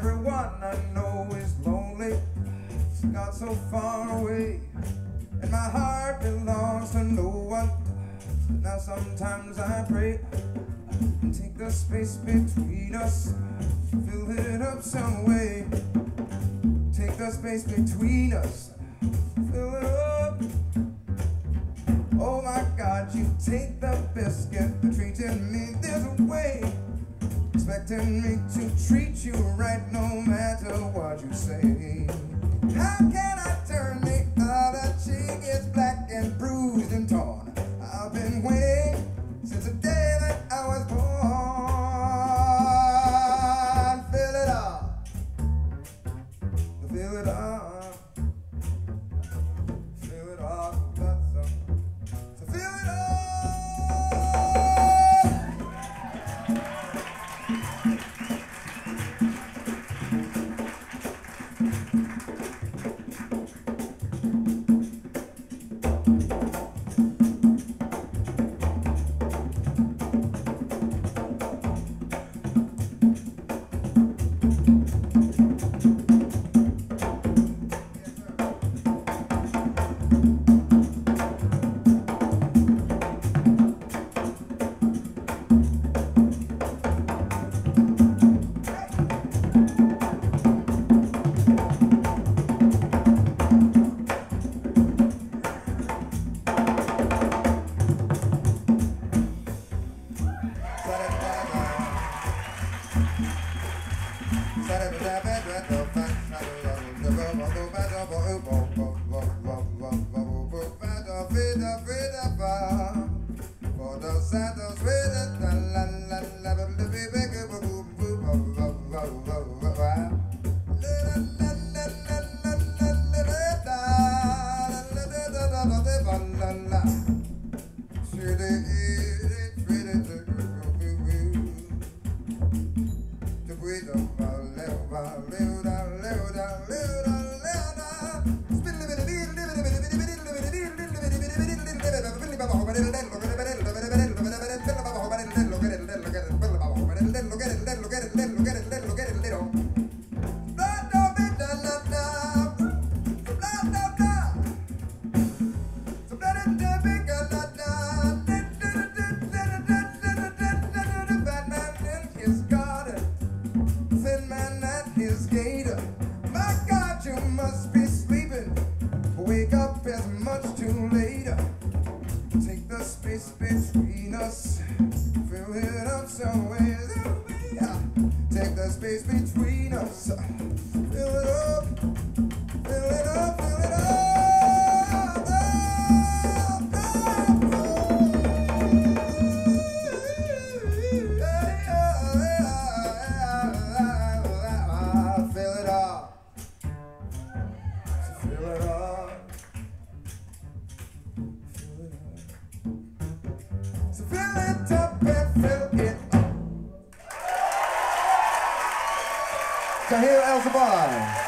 everyone I know is lonely. It's got so far away, and my heart belongs to no one. But Now sometimes I pray and take the space between us, fill it up some way. Take the space between us, fill it up. Oh my God, you take the biscuit, treating me this way. Expecting me to treat you right no matter what you say. How can His thin man at his. My God, you must be sleeping. Wake up, much too. Take the space between us, fill it up some ways. Take the space between us, fill it up, Tahir El Sabah.